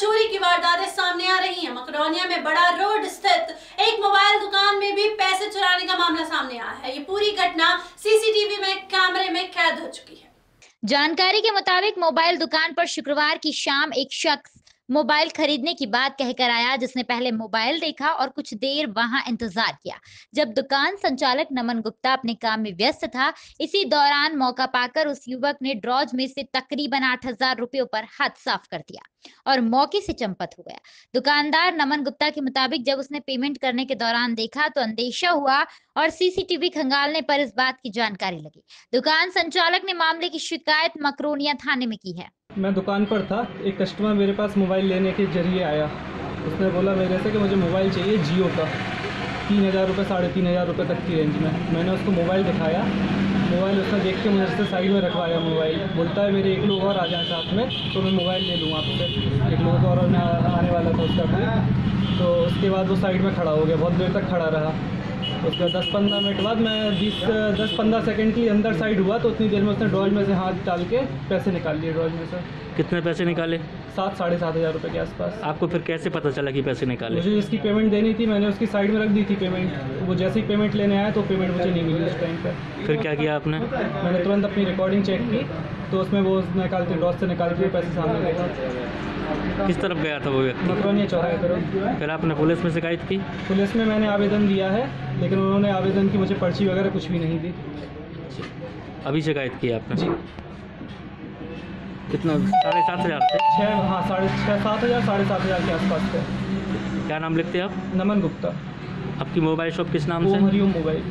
चोरी की वारदातें सामने आ रही हैं। मकरौनिया में बड़ा रोड स्थित एक मोबाइल दुकान में भी पैसे चुराने का मामला सामने आया है। ये पूरी घटना सीसीटीवी में, कैमरे में कैद हो चुकी है। जानकारी के मुताबिक मोबाइल दुकान पर शुक्रवार की शाम एक शख्स मोबाइल खरीदने की बात कहकर आया जिसने पहले मोबाइल देखा और कुछ देर वहाँ इंतज़ार किया। जब दुकान संचालक नमन गुप्ता अपने काम में व्यस्त था, इसी दौरान मौका पाकर उस युवक ने ड्रॉज में से तकरीबन आठ हज़ार रुपयों पर हाथ साफ़ कर दिया और मौके से चंपत हो गया। दुकानदार नमन गुप्ता के मुताबिक जब उसने पेमेंट करने के दौरान देखा तो अंदेशा हुआ और सीसीटीवी खंगालने पर इस बात की जानकारी लगी। दुकान संचालक ने मामले की शिकायत मकरोनिया थाने में की है। मैं दुकान पर था, एक कस्टमर मेरे पास मोबाइल लेने के ज़रिए आया। उसने बोला, मेरे से कि मुझे मोबाइल चाहिए जियो का। तीन हज़ार रुपये साढ़े तीन हज़ार रुपये तक की रेंज में। मैंने उसको मोबाइल दिखाया। मोबाइल उसने देख के मुझे उससे साइड में रखवाया मोबाइल बोलता है, मेरे एक लोग और आ जाए साथ में तो मैं मोबाइल ले लूँ आपसे। एक लोग और आने वाला था उसका तो उसके बाद वो साइड में खड़ा हो गया, बहुत देर तक खड़ा रहा। उसके दस पंद्रह मिनट बाद मैं बीस दस पंद्रह सेकंड के अंदर साइड हुआ तो उतनी देर में उसने ड्रॉज में से हाथ डाल के पैसे निकाल लिए ड्रॉज में से। कितने पैसे निकाले? सात साढ़े सात हज़ार रुपये के आसपास। आपको फिर कैसे पता चला कि पैसे निकाले? मुझे इसकी पेमेंट देनी थी मैंने उसकी साइड में रख दी थी पेमेंट वो जैसे ही पेमेंट लेने आया तो पेमेंट मुझे नहीं मिली उस टाइम पर फिर क्या किया आपने? मैंने तुरंत अपनी रिकॉर्डिंग चेक की तो उसमें वो निकाल के ड्रॉज से निकाल के पैसे सामने किस तरफ़ गया था वो व्यक्ति? चौराहे तरफ़ फिर आपने पुलिस में शिकायत की? पुलिस में मैंने आवेदन दिया है लेकिन उन्होंने आवेदन की मुझे पर्ची वगैरह कुछ भी नहीं दी। अभी शिकायत की आपने? जी। कितना? साढ़े सात हज़ार थे? छः हाँ साढ़े छः सात हज़ार साढ़े सात हज़ार के आसपास थे। क्या नाम लिखते हैं आप? नमन गुप्ता। आपकी मोबाइल शॉप किस नाम से? हरिओम मोबाइल।